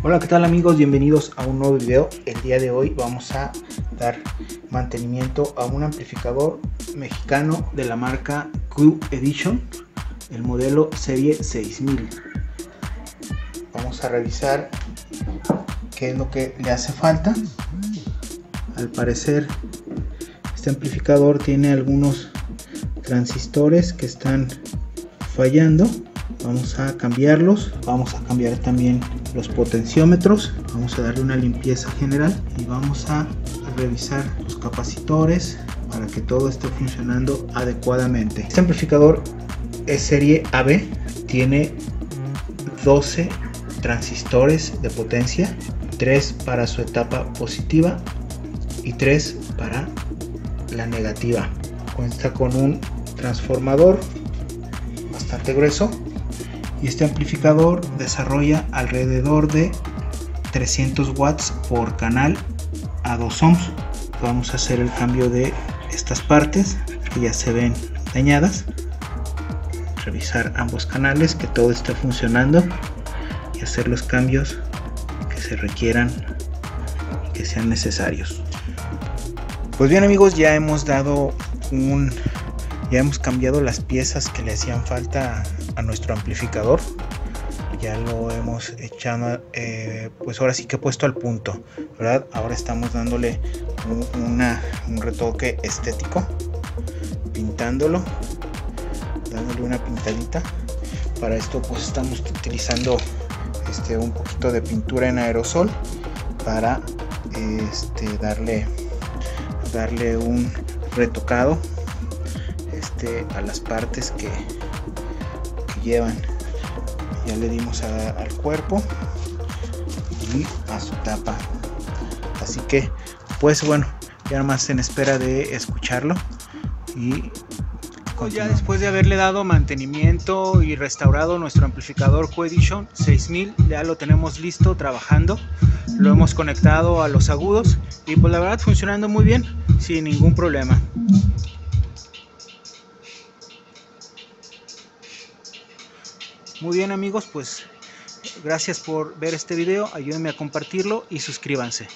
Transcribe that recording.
Hola, ¿qué tal amigos? Bienvenidos a un nuevo video. El día de hoy vamos a dar mantenimiento a un amplificador mexicano de la marca Q Edition, el modelo serie 6000. Vamos a revisar qué es lo que le hace falta. Al parecer, este amplificador tiene algunos transistores que están fallando vamos a cambiarlos. Vamos a cambiar también los potenciómetros. Vamos a darle una limpieza general y vamos a revisar los capacitores para que todo esté funcionando adecuadamente. Este amplificador es serie AB tiene 12 transistores de potencia 3 para su etapa positiva y 3 para la negativa. Cuenta con un transformador bastante grueso y este amplificador desarrolla alrededor de 300 watts por canal a 2 ohms. Vamos a hacer el cambio de estas partes que ya se ven dañadas. Revisar ambos canales que todo esté funcionando y hacer los cambios que se requieran y que sean necesarios. Pues bien amigos ya hemos dado un ya hemos cambiado las piezas que le hacían falta a nuestro amplificador. Ya lo hemos echado eh, pues ahora sí que he puesto al punto verdad ahora estamos dándole un, un retoque estético pintándolo dándole una pintadita. Para esto pues estamos utilizando este un poquito de pintura en aerosol para este darle darle un retocado este, a las partes que, llevan. Ya le dimos al cuerpo y a su tapa. Así que pues bueno ya más en espera de escucharlo y pues ya después de haberle dado mantenimiento y restaurado nuestro amplificador Coedition 6000 ya lo tenemos listo trabajando. Lo hemos conectado a los agudos y pues la verdad funcionando muy bien sin ningún problema Muy bien amigos, pues gracias por ver este video, ayúdenme a compartirlo y suscríbanse.